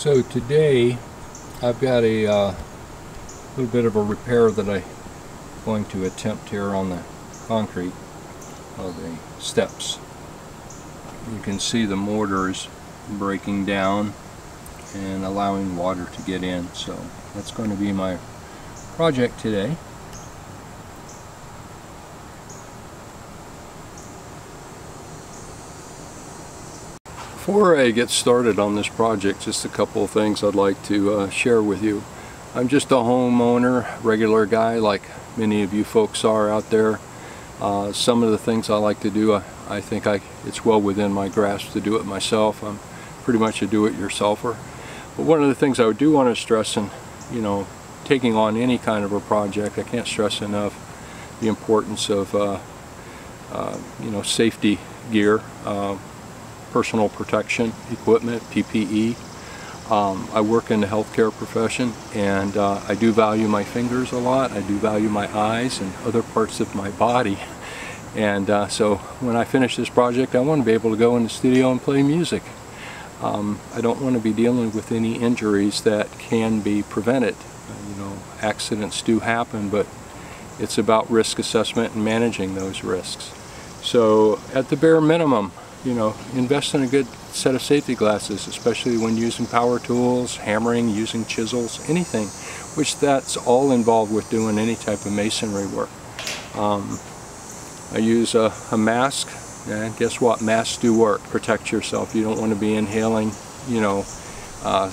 So today I've got a uh, little bit of a repair that I'm going to attempt here on the concrete of the steps. You can see the mortars breaking down and allowing water to get in so that's going to be my project today. Before I get started on this project, just a couple of things I'd like to uh, share with you. I'm just a homeowner, regular guy like many of you folks are out there. Uh, some of the things I like to do, I, I think I, it's well within my grasp to do it myself. I'm pretty much a do-it-yourselfer. But one of the things I do want to stress in, you know, taking on any kind of a project, I can't stress enough the importance of, uh, uh you know, safety gear. Personal protection equipment, PPE. Um, I work in the healthcare profession and uh, I do value my fingers a lot. I do value my eyes and other parts of my body. And uh, so when I finish this project, I want to be able to go in the studio and play music. Um, I don't want to be dealing with any injuries that can be prevented. Uh, you know, accidents do happen, but it's about risk assessment and managing those risks. So at the bare minimum, you know, invest in a good set of safety glasses, especially when using power tools, hammering, using chisels, anything, which that's all involved with doing any type of masonry work. Um, I use a, a, mask, and guess what? Masks do work. Protect yourself. You don't want to be inhaling, you know, uh,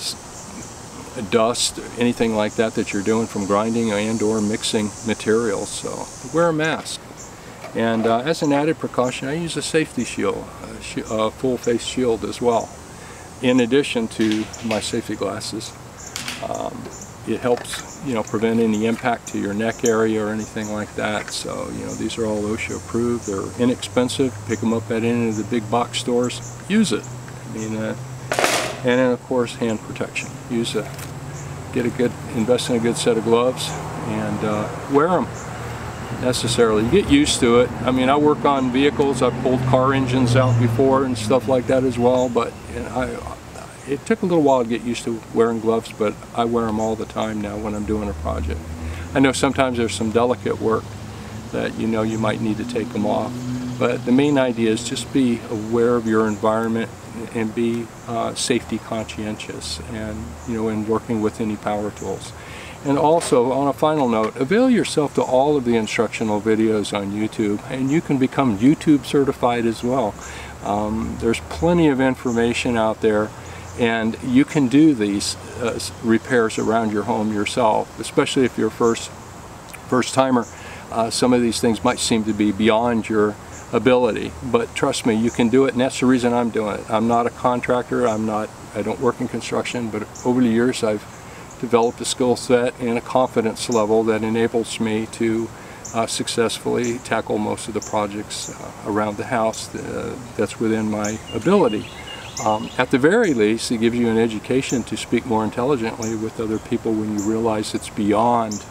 dust, anything like that that you're doing from grinding and or mixing materials. So wear a mask. And uh, as an added precaution, I use a safety shield, a full face shield as well, in addition to my safety glasses. Um, it helps, you know, prevent any impact to your neck area or anything like that. So, you know, these are all OSHA approved. They're inexpensive. Pick them up at any of the big box stores. Use it. I mean, uh, and then of course hand protection. Use a, get a good, invest in a good set of gloves and uh, wear them necessarily. You get used to it. I mean, I work on vehicles. I've pulled car engines out before and stuff like that as well, but you know, I, it took a little while to get used to wearing gloves, but I wear them all the time now when I'm doing a project. I know sometimes there's some delicate work that you know you might need to take them off, but the main idea is just be aware of your environment and be uh, safety conscientious and you know in working with any power tools. And also, on a final note, avail yourself to all of the instructional videos on YouTube, and you can become YouTube certified as well. Um, there's plenty of information out there, and you can do these uh, repairs around your home yourself, especially if you're first first timer. Uh, some of these things might seem to be beyond your ability, but trust me, you can do it, and that's the reason I'm doing it. I'm not a contractor. I'm not. I don't work in construction, but over the years, I've developed a skill set and a confidence level that enables me to uh, successfully tackle most of the projects uh, around the house uh, that's within my ability. Um, at the very least, it gives you an education to speak more intelligently with other people when you realize it's beyond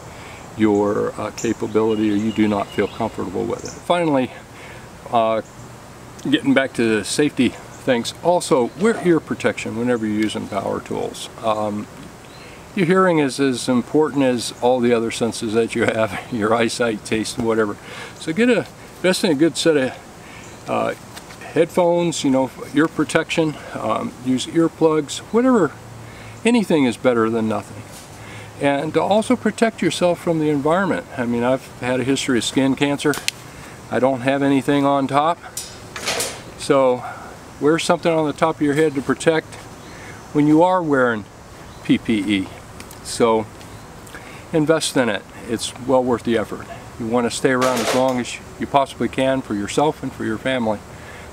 your uh, capability or you do not feel comfortable with it. Finally, uh, getting back to the safety things, also wear ear protection whenever you're using power tools. Um, your hearing is as important as all the other senses that you have, your eyesight, taste, whatever. So get a, invest in a good set of uh, headphones, you know, ear protection, um, use earplugs, whatever, anything is better than nothing. And to also protect yourself from the environment. I mean, I've had a history of skin cancer. I don't have anything on top. So wear something on the top of your head to protect when you are wearing PPE. So invest in it. It's well worth the effort. You want to stay around as long as you possibly can for yourself and for your family,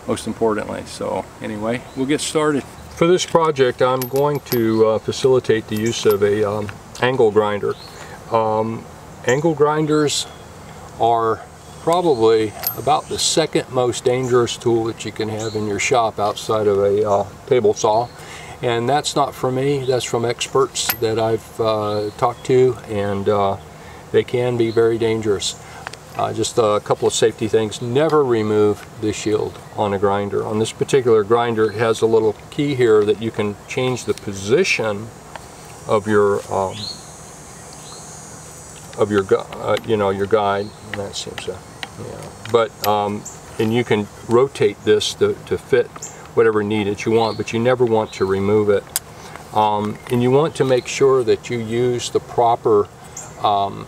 most importantly. So anyway, we'll get started. For this project, I'm going to uh, facilitate the use of a um, angle grinder. Um, angle grinders are probably about the second most dangerous tool that you can have in your shop outside of a uh, table saw and that's not from me that's from experts that I've uh, talked to and uh, they can be very dangerous Uh, just a couple of safety things. Never remove the shield on a grinder. On this particular grinder, it has a little key here that you can change the position of your um, of your uh, you know your guide. And that seems to, yeah. But um, and you can rotate this to, to fit whatever needed you want, but you never want to remove it. Um, and you want to make sure that you use the proper um,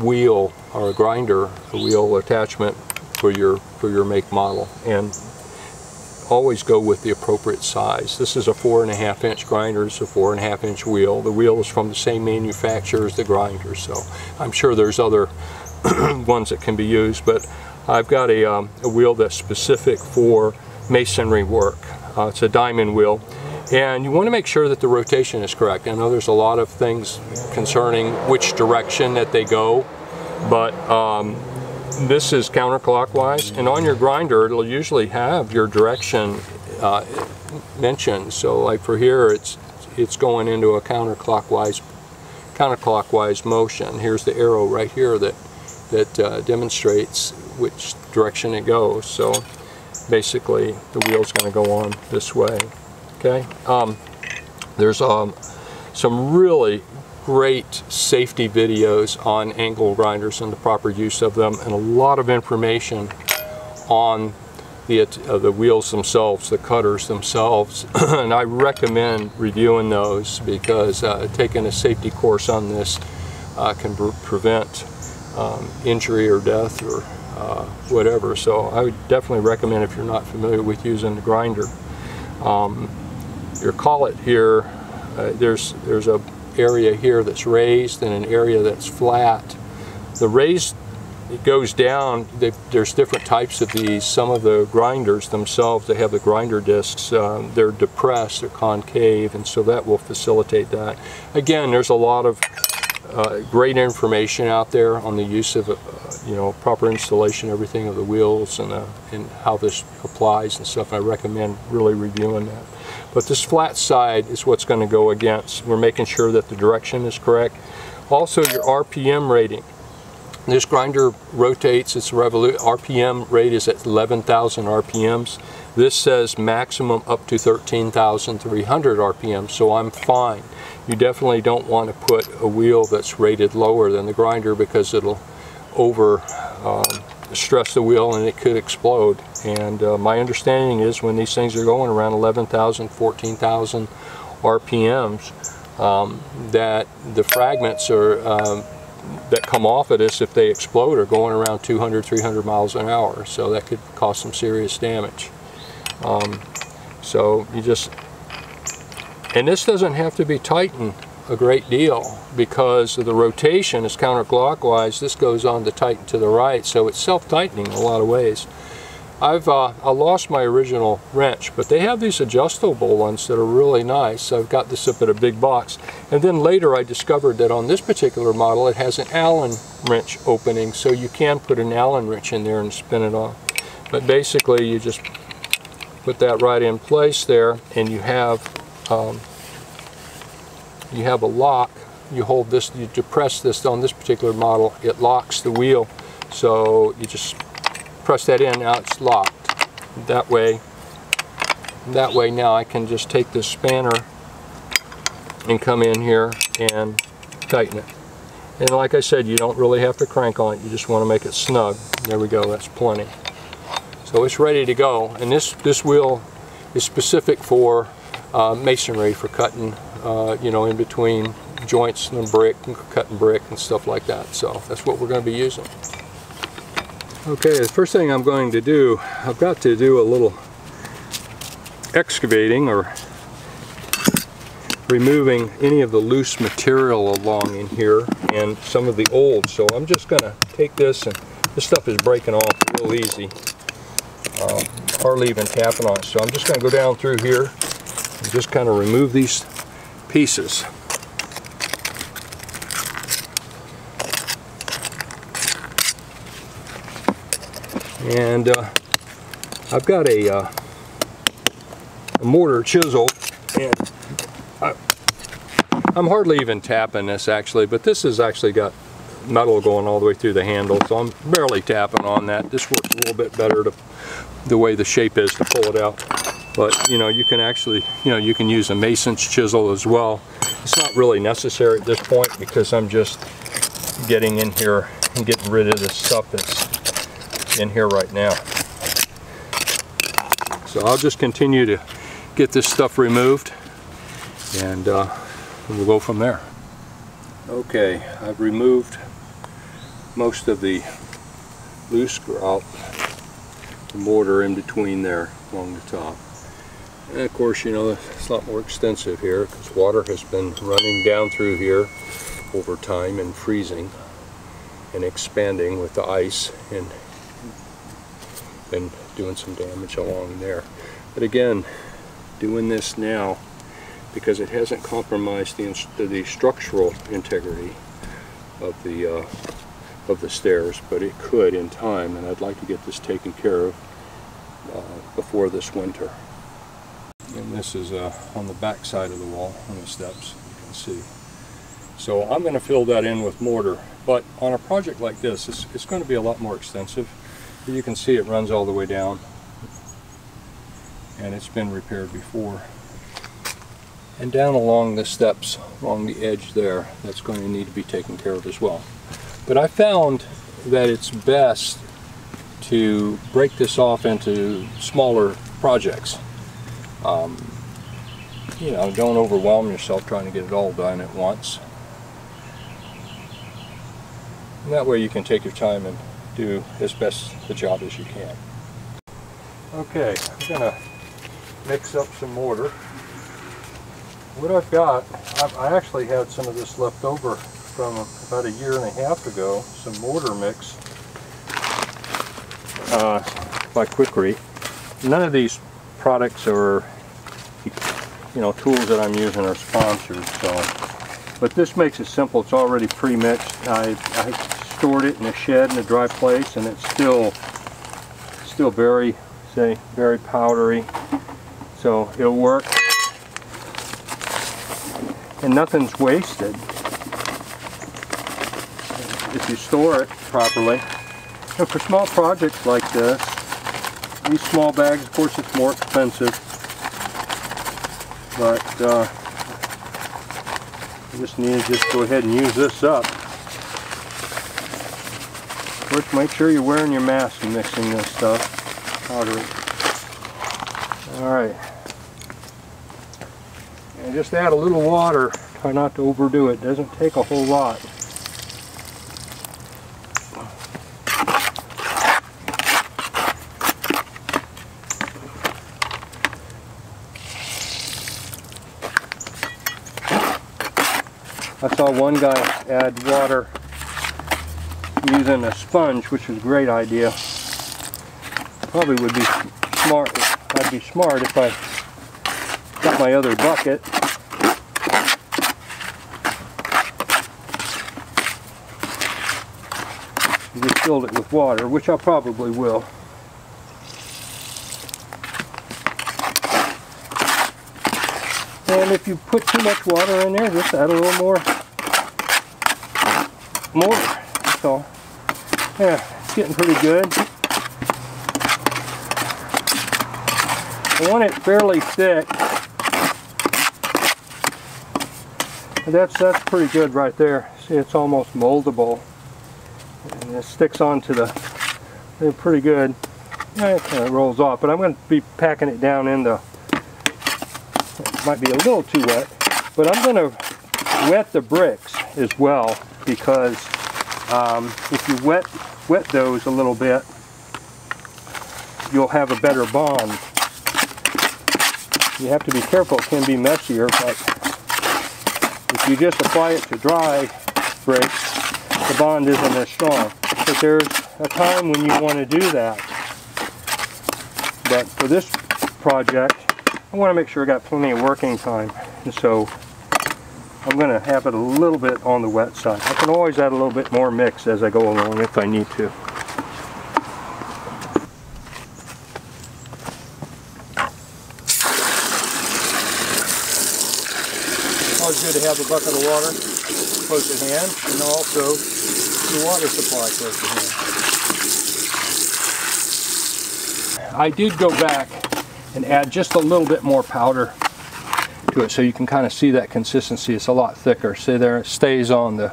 wheel or grinder, wheel attachment for your for your make model, and always go with the appropriate size. This is a four and a half inch grinder, it's a four and a half inch wheel. The wheel is from the same manufacturer as the grinder, so I'm sure there's other ones that can be used, but I've got a, um, a wheel that's specific for masonry work. Uh, it's a diamond wheel. And you want to make sure that the rotation is correct. I know there's a lot of things concerning which direction that they go, but um, this is counterclockwise. And on your grinder, it'll usually have your direction uh, mentioned. So like for here, it's it's going into a counterclockwise counterclockwise motion. Here's the arrow right here that that uh, demonstrates which direction it goes. So basically, the wheel's going to go on this way. Okay. Um, there's um, some really great safety videos on angle grinders and the proper use of them and a lot of information on the, uh, the wheels themselves, the cutters themselves, and I recommend reviewing those because uh, taking a safety course on this uh, can pre prevent um, injury or death or uh, whatever. So I would definitely recommend if you're not familiar with using the grinder. Um, your collet here, uh, there's, there's a area here that's raised and an area that's flat. The raised, it goes down, they, there's different types of these. Some of the grinders themselves, they have the grinder discs, um, they're depressed, they're concave, and so that will facilitate that. Again, there's a lot of uh, great information out there on the use of, uh, you know, proper installation, everything of the wheels and, uh, and how this applies and stuff. I recommend really reviewing that. But this flat side is what's going to go against. We're making sure that the direction is correct. Also your RPM rating. This grinder rotates, its RPM rate is at 11,000 RPMs. This says maximum up to 13,300 RPMs, so I'm fine. You definitely don't want to put a wheel that's rated lower than the grinder because it'll over um, stress the wheel and it could explode. And uh, my understanding is when these things are going around 11,000, 14,000 RPMs, um, that the fragments are um, that come off of this, if they explode, are going around 200, 300 miles an hour. So that could cause some serious damage. Um, so you just, and this doesn't have to be tightened a great deal because the rotation is counterclockwise. This goes on to tighten to the right, so it's self-tightening in a lot of ways. I've uh, I lost my original wrench, but they have these adjustable ones that are really nice. I've got this up at a big box. And then later I discovered that on this particular model it has an Allen wrench opening, so you can put an Allen wrench in there and spin it off. But basically you just put that right in place there and you have um, you have a lock you hold this you depress this on this particular model it locks the wheel. So you just press that in now it's locked. That way that way now I can just take this spanner and come in here and tighten it. And like I said you don't really have to crank on it you just want to make it snug. There we go that's plenty. So it's ready to go and this this wheel is specific for uh, masonry for cutting you know, in between joints and brick and cutting brick and stuff like that. So that's what we're going to be using. Okay, the first thing I'm going to do, I've got to do a little excavating or removing any of the loose material along in here and some of the old. So I'm just going to take this and this stuff is breaking off real easy. Uh, hardly even tapping on. So I'm just going to go down through here and just kind of remove these pieces. And uh, I've got a, uh, a, mortar chisel and I, I'm hardly even tapping this actually, but this has actually got metal going all the way through the handle, so I'm barely tapping on that. This works a little bit better to the way the shape is to pull it out. But you know, you can actually, you know, you can use a mason's chisel as well. It's not really necessary at this point because I'm just getting in here and getting rid of the stuff that's in here right now. So I'll just continue to get this stuff removed and uh, we'll go from there. Okay, I've removed most of the loose grout, the mortar in between there along the top. And of course, you know, it's a lot more extensive here because water has been running down through here over time and freezing and expanding with the ice and been doing some damage along there. But again, doing this now because it hasn't compromised the, the structural integrity of the uh, of the stairs, but it could in time, and I'd like to get this taken care of uh, before this winter. This is uh, on the back side of the wall on the steps, you can see. So I'm going to fill that in with mortar, but on a project like this, it's, it's going to be a lot more extensive. You can see it runs all the way down, and it's been repaired before. And down along the steps, along the edge there, that's going to need to be taken care of as well. But I found that it's best to break this off into smaller projects. Um, you know, don't overwhelm yourself trying to get it all done at once. And that way you can take your time and do as best the job as you can. Okay, I'm going to mix up some mortar. What I've got, I've, I actually had some of this left over from about a year and a half ago, some mortar mix uh, by Quikrete. None of these products or you know tools that I'm using are sponsored, so but this makes it simple. It's already pre-mixed. I, I stored it in a shed in a dry place, and it's still still very say very powdery. So it'll work and nothing's wasted if you store it properly. And for small projects like this, these small bags, of course it's more expensive, but uh, you just need to just go ahead and use this up. Of course, make sure you're wearing your mask and mixing this stuff. Powder Alright. And just add a little water. Try not to overdo it. Doesn't take a whole lot. I saw one guy add water using a sponge, which was a great idea. Probably would be smart. I'd be smart if I got my other bucket. And just filled it with water, which I probably will. And if you put too much water in there, just add a little more more. So, yeah, it's getting pretty good. I want it fairly thick. That's that's pretty good right there. See, it's almost moldable, and it sticks onto the. They're pretty good. It kind of rolls off, but I'm going to be packing it down in the might be a little too wet, but I'm going to wet the bricks as well because um, if you wet wet those a little bit, you'll have a better bond. You have to be careful, it can be messier, but if you just apply it to dry the bond isn't as strong. But there's a time when you want to do that. But for this project, I want to make sure I got plenty of working time. And so I'm going to have it a little bit on the wet side. I can always add a little bit more mix as I go along if I need to. Always good to have a bucket of water close at hand and also the water supply close to here. I did go back and add just a little bit more powder to it so you can kind of see that consistency. It's a lot thicker. See there, it stays on the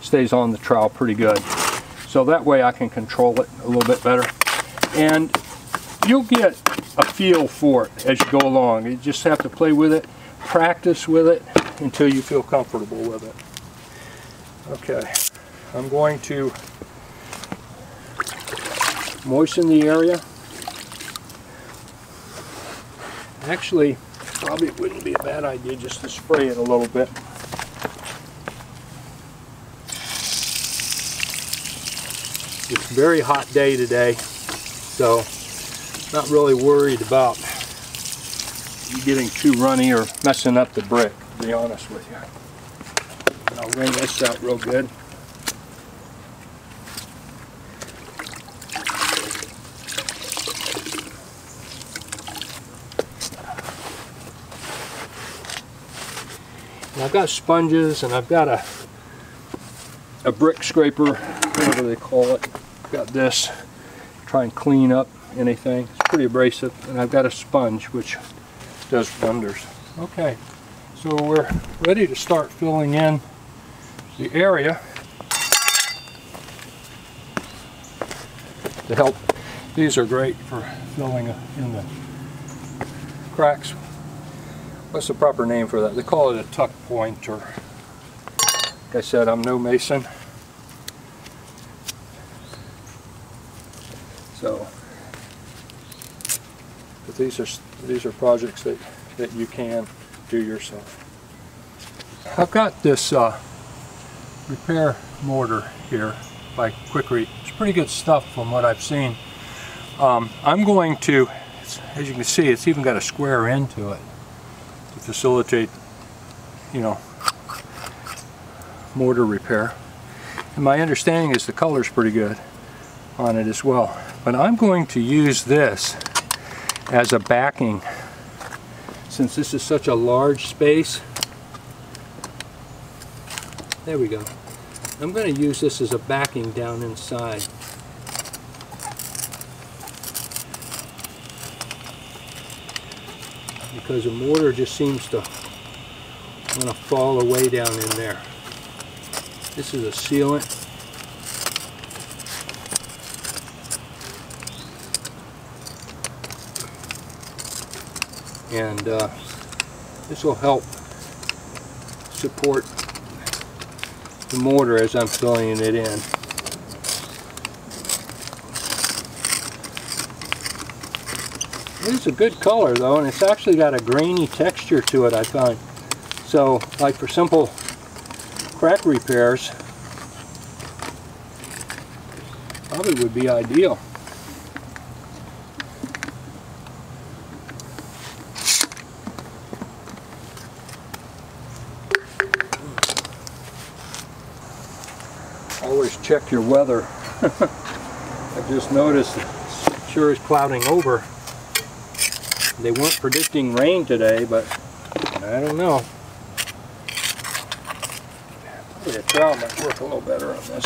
stays on the trowel pretty good. So that way I can control it a little bit better. And you'll get a feel for it as you go along. You just have to play with it, practice with it until you feel comfortable with it. Okay, I'm going to moisten the area. Actually, probably it wouldn't be a bad idea just to spray it a little bit. It's a very hot day today, so not really worried about getting too runny or messing up the brick, to be honest with you. I'll wring this out real good. I've got sponges and I've got a a brick scraper, whatever they call it. Got this, try and clean up anything. It's pretty abrasive. And I've got a sponge which does wonders. Okay, so we're ready to start filling in the area to help. These are great for filling in the cracks. What's the proper name for that? They call it a tuck point or like I said, I'm no mason. So, but these are these are projects that that you can do yourself. I've got this uh, repair mortar here by Quikrete. It's pretty good stuff from what I've seen. Um, I'm going to, as you can see, it's even got a square end to it facilitate, you know, mortar repair. And my understanding is the color's pretty good on it as well. But I'm going to use this as a backing since this is such a large space. There we go. I'm going to use this as a backing down inside. Because the mortar just seems to want to fall away down in there. This is a sealant. And uh, this will help support the mortar as I'm filling it in. It's a good color though and it's actually got a grainy texture to it I find. So like for simple crack repairs probably would be ideal. Always check your weather. I just noticed it sure is clouding over. They weren't predicting rain today, but I don't know. Probably a trowel might work a little better on this.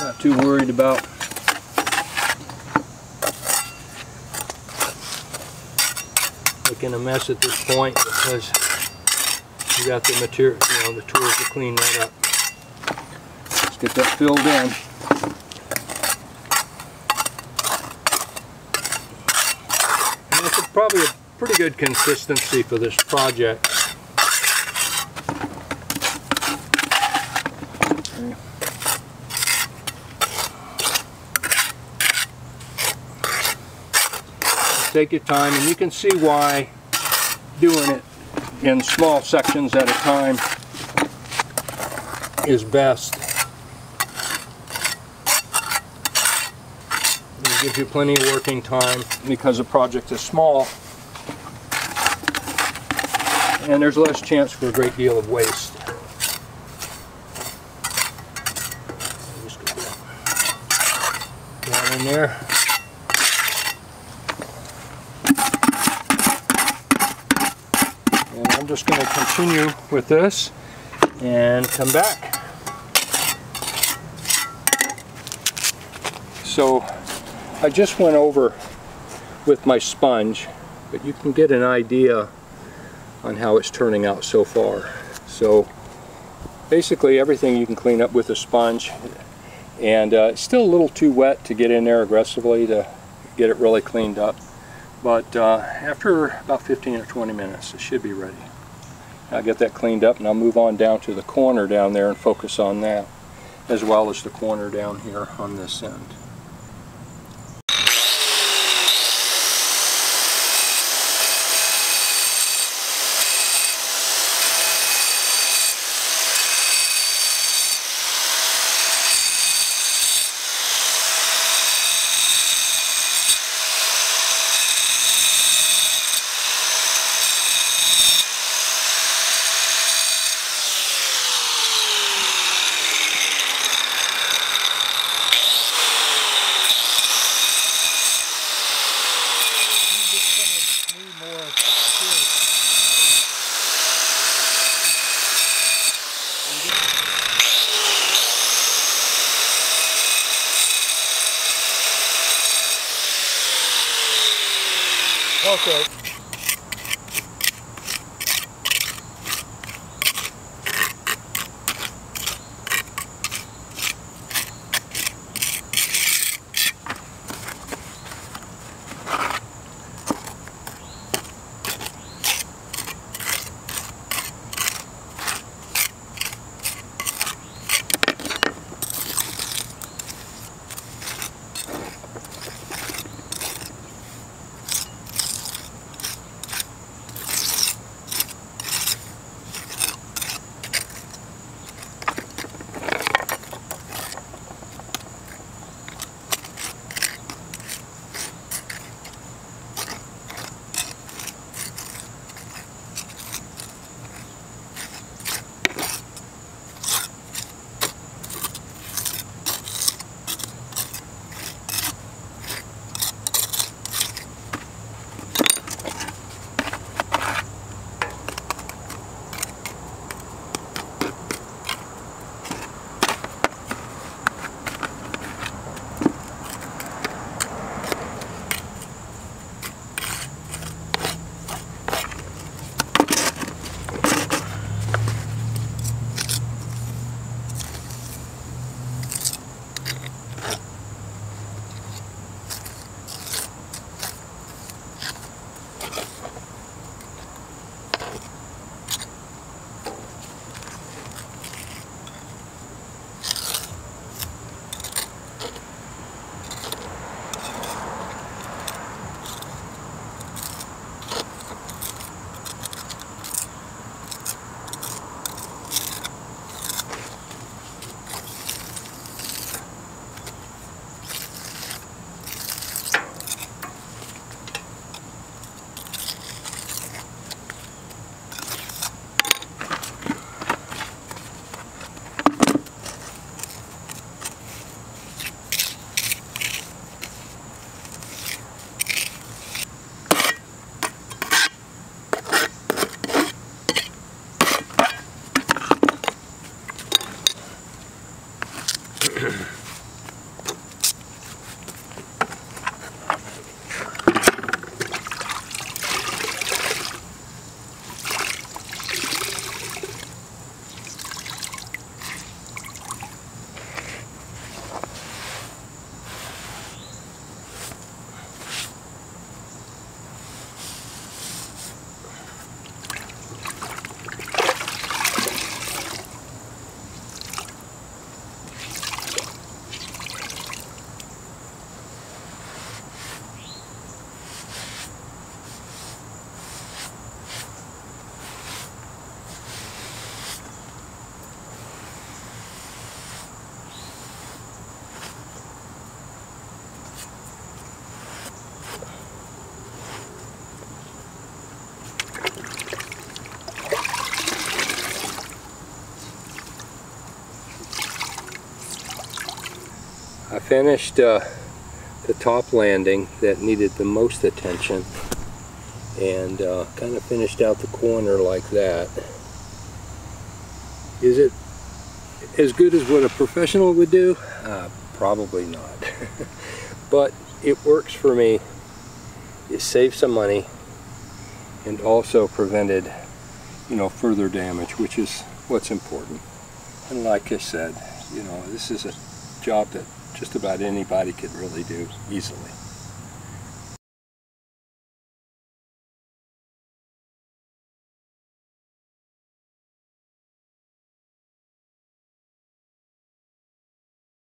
Not too worried about making a mess at this point because you got the material, you know, the tools to clean that up. Let's get that filled in. And it's a, probably a pretty good consistency for this project. Take your time and you can see why doing it in small sections at a time is best. It gives you plenty of working time because the project is small and there's less chance for a great deal of waste. Down in there. I'm just going to continue with this and come back. So I just went over with my sponge, but you can get an idea on how it's turning out so far. So basically everything you can clean up with a sponge and uh, it's still a little too wet to get in there aggressively to get it really cleaned up. But uh, after about 15 or 20 minutes, it should be ready. I'll get that cleaned up and I'll move on down to the corner down there and focus on that, as well as the corner down here on this end. Okay. Finished uh, the top landing that needed the most attention and uh, kind of finished out the corner like that. Is it as good as what a professional would do? Uh, probably not. but it works for me. It saved some money and also prevented, you know, further damage, which is what's important. And like I said, you know, this is a job that just about anybody could really do easily.